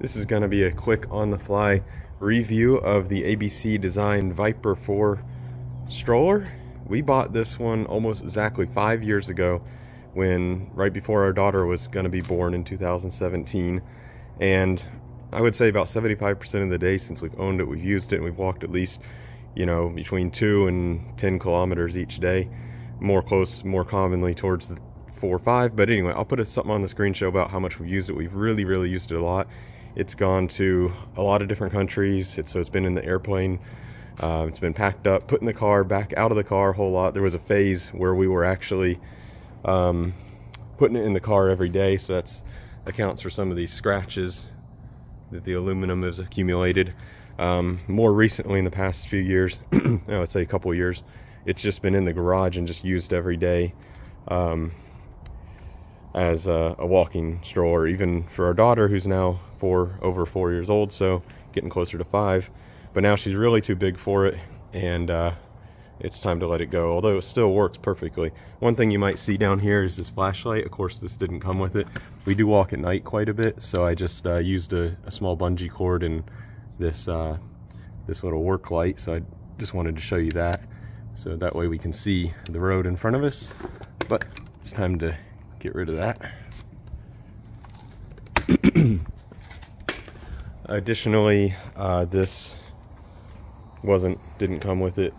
This is going to be a quick on-the-fly review of the ABC Design Viper 4 stroller. We bought this one almost exactly five years ago when right before our daughter was going to be born in 2017 and I would say about 75% of the day since we've owned it we've used it and we've walked at least you know between 2 and 10 kilometers each day more close more commonly towards the 4 or 5 but anyway I'll put something on the screen show about how much we've used it. We've really really used it a lot it's gone to a lot of different countries. It's, so it's been in the airplane. Uh, it's been packed up, put in the car, back out of the car a whole lot. There was a phase where we were actually um, putting it in the car every day. So that's accounts for some of these scratches that the aluminum has accumulated. Um, more recently, in the past few years, I would say a couple years, it's just been in the garage and just used every day. Um, as a, a, walking stroller, even for our daughter who's now four, over four years old, so getting closer to five. But now she's really too big for it, and uh, it's time to let it go, although it still works perfectly. One thing you might see down here is this flashlight. Of course, this didn't come with it. We do walk at night quite a bit, so I just uh, used a, a, small bungee cord and this, uh, this little work light, so I just wanted to show you that. So that way we can see the road in front of us. But it's time to get rid of that. Additionally, uh, this wasn't didn't come with it.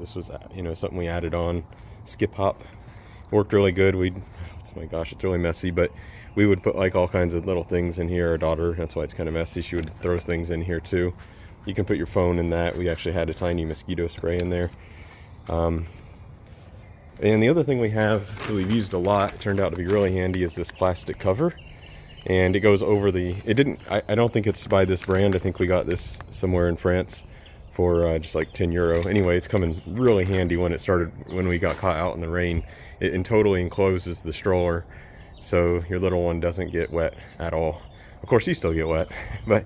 This was you know something we added on. Skip hop worked really good. We oh my gosh, it's really messy, but we would put like all kinds of little things in here. Our daughter, that's why it's kind of messy. She would throw things in here too. You can put your phone in that. We actually had a tiny mosquito spray in there. Um, and the other thing we have that we've used a lot, turned out to be really handy, is this plastic cover. And it goes over the, it didn't, I, I don't think it's by this brand. I think we got this somewhere in France for uh, just like 10 euro. Anyway, it's coming really handy when it started, when we got caught out in the rain. It, totally encloses the stroller so your little one doesn't get wet at all. Of course, you still get wet, but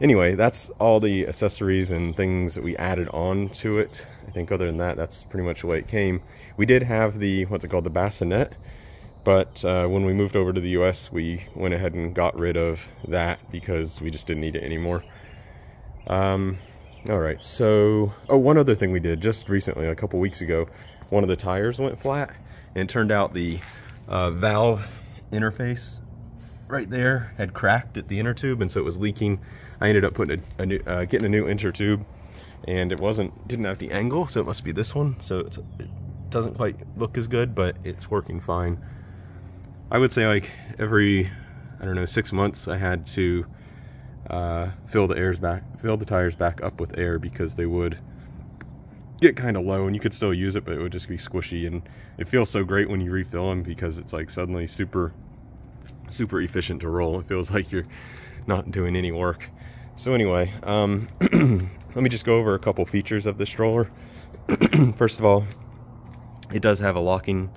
anyway, that's all the accessories and things that we added on to it. I think other than that, that's pretty much the way it came. We did have the, what's it called, the bassinet, but uh, when we moved over to the US, we went ahead and got rid of that because we just didn't need it anymore. Um, all right, so, oh, one other thing we did just recently, a couple weeks ago, one of the tires went flat, and it turned out the uh, valve interface right there had cracked at the inner tube and so it was leaking. I ended up putting a, a new, uh, getting a new inner tube and it wasn't didn't have the angle so it must be this one. So it doesn't quite look as good but it's working fine I would say like every I don't know six months I had to uh, fill the airs back fill the tires back up with air because they would get kind of low and you could still use it but it would just be squishy. And it feels so great when you refill them because it's like suddenly super super efficient to roll. It feels like you're not doing any work. So anyway um, let me just go over a couple features of the stroller. First of all it does have a locking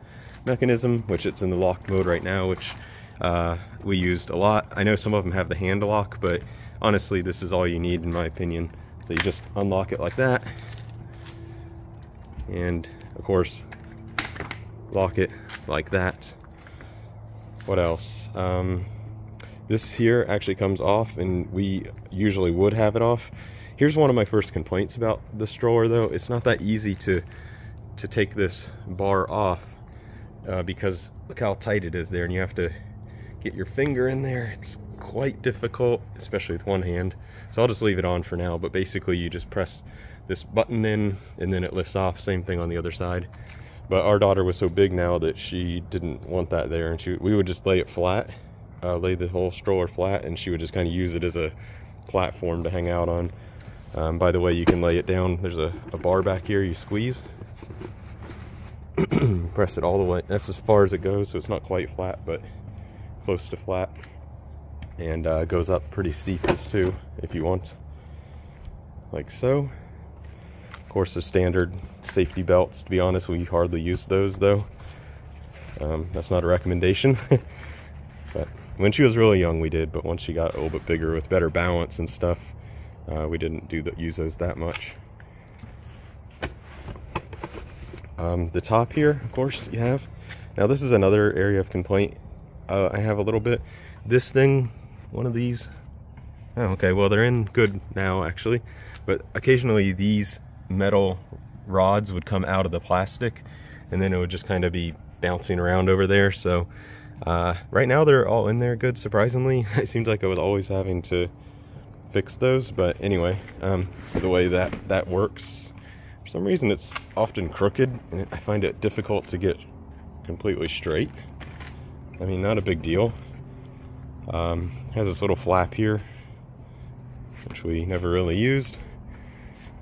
mechanism which it's in the locked mode right now which uh, we used a lot. I know some of them have the hand lock but honestly this is all you need in my opinion. So you just unlock it like that. And of course lock it like that. What else? Um, this here actually comes off and we usually would have it off. Here's one of my first complaints about the stroller though. It's not that easy to to take this bar off uh, because look how tight it is there and you have to get your finger in there. It's quite difficult especially with one hand. So I'll just leave it on for now but basically you just press this button in and then it lifts off. Same thing on the other side. But our daughter was so big now that she didn't want that there and she we would just lay it flat uh, lay the whole stroller flat and she would just kind of use it as a platform to hang out on. Um, by the way you can lay it down. There's a, a bar back here you squeeze press it all the way that's as far as it goes so it's not quite flat but close to flat and uh, goes up pretty steep as too if you want like so of course, the standard safety belts. To be honest, we hardly use those though. Um, that's not a recommendation. but when she was really young, we did. But once she got a little bit bigger with better balance and stuff, uh, we didn't do the, use those that much. Um, the top here, of course, you have. Now this is another area of complaint uh, I have a little bit. This thing, one of these, Oh, okay, well they're in good now actually, but occasionally these metal rods would come out of the plastic and then it would just kind of be bouncing around over there. So uh, right now they're all in there good, surprisingly. It seems like I was always having to fix those, but anyway, um, so the way that that works, for some reason it's often crooked and I find it difficult to get completely straight. I mean, not a big deal. Um, has this little flap here, which we never really used.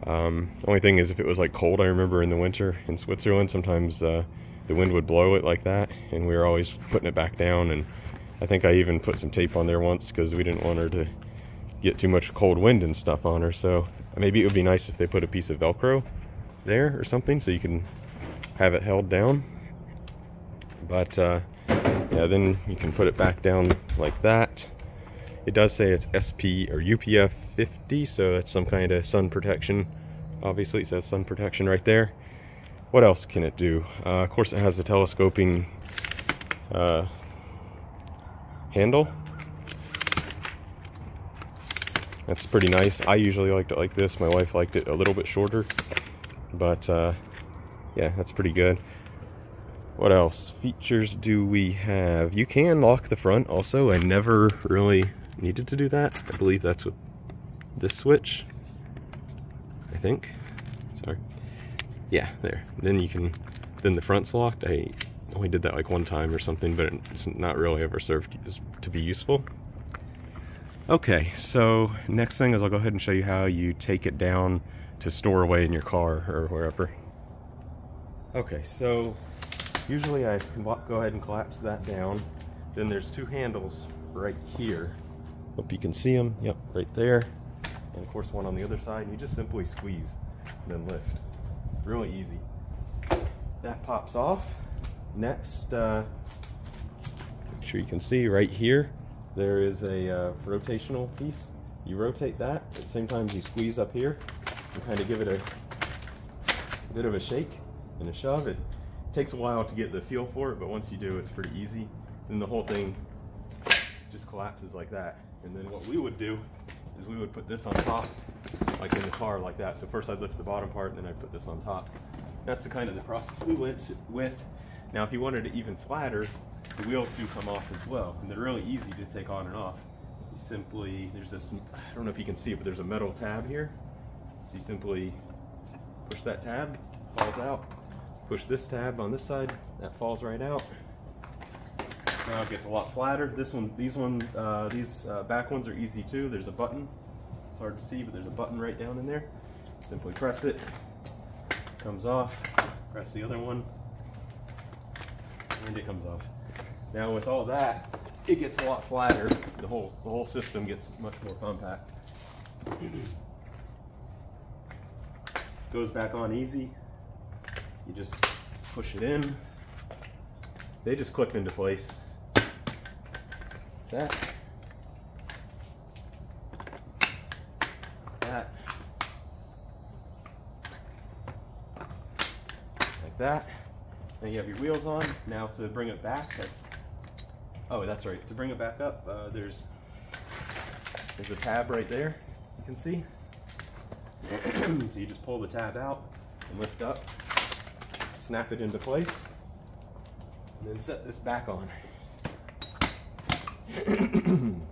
Um, only thing is if it was like cold, I remember in the winter in Switzerland, sometimes uh, the wind would blow it like that and we were always putting it back down and I think I even put some tape on there once because we didn't want her to get too much cold wind and stuff on her. So maybe it would be nice if they put a piece of Velcro there or something so you can have it held down. But uh, yeah, then you can put it back down like that. It does say it's SP or UPF 50, so that's some kind of sun protection. Obviously, it says sun protection right there. What else can it do? Uh, of course, it has the telescoping uh, handle. That's pretty nice. I usually liked it like this. My wife liked it a little bit shorter, but uh, yeah, that's pretty good. What else? Features do we have? You can lock the front also. I never really needed to do that. I believe that's with this switch. I think. Sorry. Yeah, there. Then you can, then the front's locked. I only did that like one time or something, but it's not really ever served to be useful. Okay, so next thing is I'll go ahead and show you how you take it down to store away in your car or wherever. Okay, so Usually I go ahead and collapse that down. Then there's two handles right here. Hope you can see them. Yep, right there. And of course one on the other side. You just simply squeeze and then lift. Really easy. That pops off. Next, uh, make sure you can see right here, there is a uh, rotational piece. You rotate that. At the same time you squeeze up here kind of give it a, bit of a shake and a shove. It takes a while to get the feel for it, but once you do, it's pretty easy. Then the whole thing just collapses like that. And then what we would do is we would put this on top, like in the car like that. So first I'd lift the bottom part and then I'd put this on top. That's the kind of the process we went with. Now if you wanted it even flatter, the wheels do come off as well. And they're really easy to take on and off. You simply, there's this, I don't know if you can see it, but there's a metal tab here. So you simply push that tab, falls out, Push this tab on this side, that falls right out. Now it gets a lot flatter. This one, these one, uh, these uh, back ones are easy too. There's a button. It's hard to see, but there's a button right down in there. Simply press it, comes off. Press the other one, and it comes off. Now with all that, it gets a lot flatter. The whole the whole system gets much more compact. Goes back on easy. You just push it in. They just clip into place. That. That. Like that. Then you have your wheels on. Now to bring it back. Oh, that's right. To bring it back up, uh, there's there's a tab right there. You can see. so you just pull the tab out and lift up snap it into place, and then set this back on.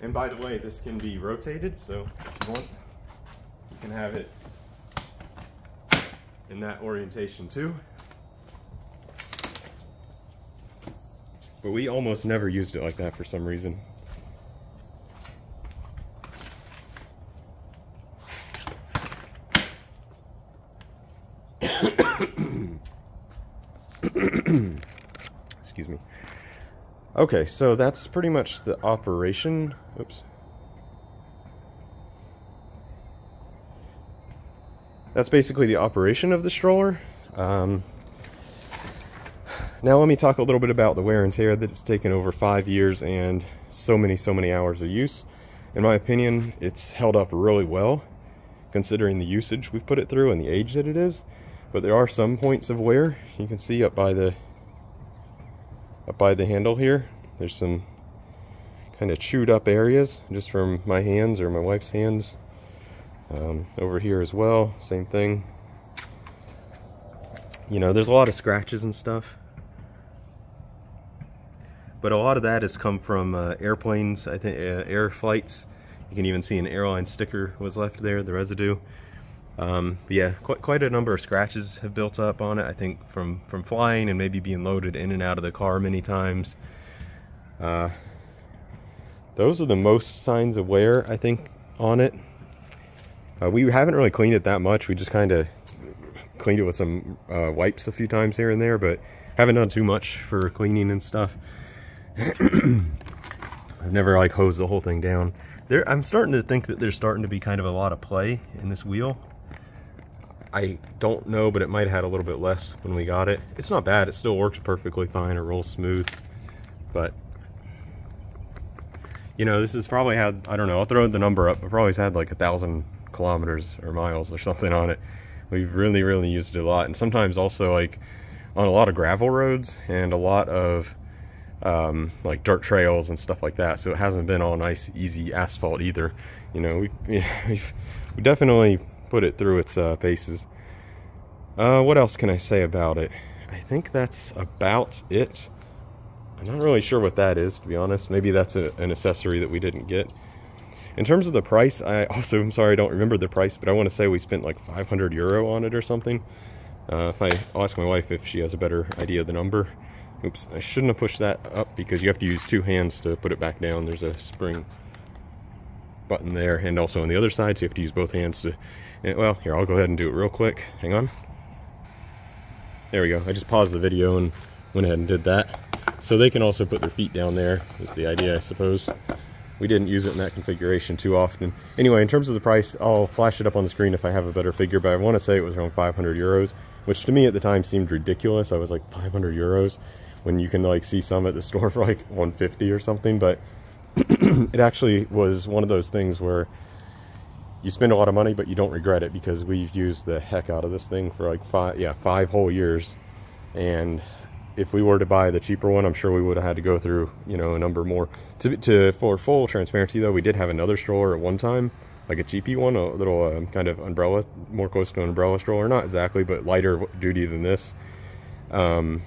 and by the way, this can be rotated, so if you want, you can have it in that orientation too. But we almost never used it like that for some reason. Excuse me. Okay, so that's pretty much the operation. Oops. That's basically the operation of the stroller. Um, now let me talk a little bit about the wear and tear that it's taken over five years and so many, so many hours of use. In my opinion, it's held up really well considering the usage we've put it through and the age that it is. But there are some points of wear. You can see up by the up by the handle here. There's some kind of chewed up areas just from my hands or my wife's hands. Um, over here as well, same thing. You know, there's a lot of scratches and stuff. But a lot of that has come from uh, airplanes, I think, uh, air flights. You can even see an airline sticker was left there, the residue. Um, yeah, quite, quite a number of scratches have built up on it, I think, from, from flying and maybe being loaded in and out of the car many times. Uh, those are the most signs of wear, I think, on it. Uh, we haven't really cleaned it that much. We just kind of cleaned it with some uh, wipes a few times here and there, but haven't done too much for cleaning and stuff. I've never like hosed the whole thing down. There, I'm starting to think that there's starting to be kind of a lot of play in this wheel. I don't know, but it might have had a little bit less when we got it. It's not bad. It still works perfectly fine. It rolls smooth. But, you know, this has probably had, I don't know, I'll throw the number up. It probably had like a thousand kilometers or miles or something on it. We've really, really used it a lot. And sometimes also like on a lot of gravel roads and a lot of um, like dirt trails and stuff like that. So it hasn't been all nice, easy asphalt either. You know, we've, we've we definitely put it through its uh, paces. Uh, what else can I say about it? I think that's about it. I'm not really sure what that is, to be honest. Maybe that's a, an accessory that we didn't get. In terms of the price, I also, I'm sorry, I don't remember the price, but I want to say we spent like 500 euro on it or something. Uh, if I, I'll ask my wife if she has a better idea of the number. Oops, I shouldn't have pushed that up because you have to use two hands to put it back down. There's a spring button there and also on the other side, so you have to use both hands to, well, here, I'll go ahead and do it real quick. Hang on. There we go. I just paused the video and went ahead and did that. So they can also put their feet down there, is the idea, I suppose. We didn't use it in that configuration too often. Anyway, in terms of the price, I'll flash it up on the screen if I have a better figure, but I want to say it was around 500 euros, which to me at the time seemed ridiculous. I was like, 500 euros? when you can like see some at the store for like 150 or something but it actually was one of those things where you spend a lot of money but you don't regret it because we've used the heck out of this thing for like five yeah five whole years. And if we were to buy the cheaper one i'm sure we would have had to go through you know a number more. To, to for full transparency though we did have another stroller at one time like a cheapy one a little um, kind of umbrella more close to an umbrella stroller. Not exactly but lighter duty than this. Um,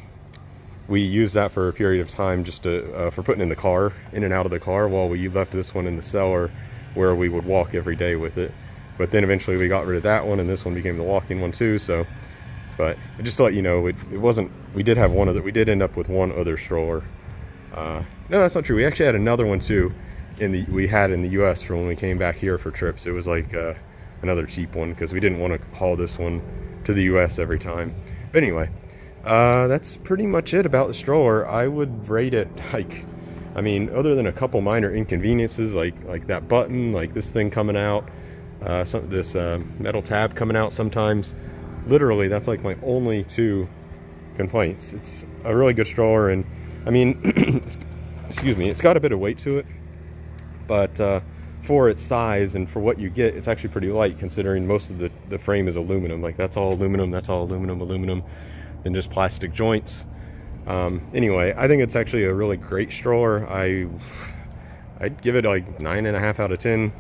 we used that for a period of time just to, uh, for putting in the car, in and out of the car, while we left this one in the cellar where we would walk every day with it. But then eventually we got rid of that one and this one became the walking one too. So, but just to let you know, it, it wasn't, we did have one other, we did end up with one other stroller. Uh, no, that's not true. We actually had another one too in the, we had in the US for when we came back here for trips. It was like uh, another cheap one because we didn't want to haul this one to the US every time. But anyway, uh, that's pretty much it about the stroller. I would rate it like, I mean, other than a couple minor inconveniences like like that button, like this thing coming out, uh, some this uh, metal tab coming out sometimes. Literally, that's like my only two complaints. It's a really good stroller, and I mean, excuse me, it's got a bit of weight to it, but uh, for its size and for what you get, it's actually pretty light considering most of the the frame is aluminum. Like that's all aluminum. That's all aluminum. Aluminum than just plastic joints. Um, anyway, I think it's actually a really great stroller. I, I'd give it like nine and a half out of 10,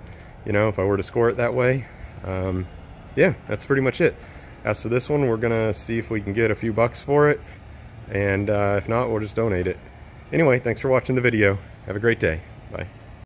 you know, if I were to score it that way. Um, yeah, that's pretty much it. As for this one, we're gonna see if we can get a few bucks for it. And uh, if not, we'll just donate it. Anyway, thanks for watching the video. Have a great day. Bye.